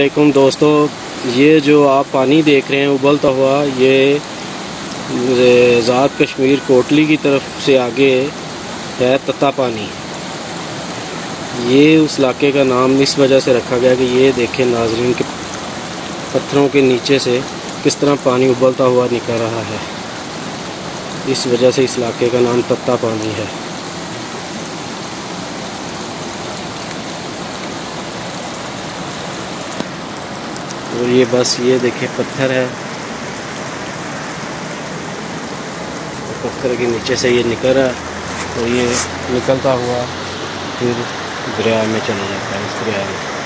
वालेकुम दोस्तों, ये जो आप पानी देख रहे हैं, उबलता हुआ, ये ज़ात कश्मीर कोटली की तरफ़ से आगे है तत्ता पानी। ये उस इलाके का नाम इस वजह से रखा गया कि ये देखें नाजरीन के पत्थरों के नीचे से किस तरह पानी उबलता हुआ निकल रहा है। इस वजह से इस इलाके का नाम तत्ता पानी है। और ये बस, ये देखे, पत्थर है। पत्थर के नीचे से ये निकल रहा है और ये निकलता हुआ फिर दरिया में चला जाता है, इस दरिया में।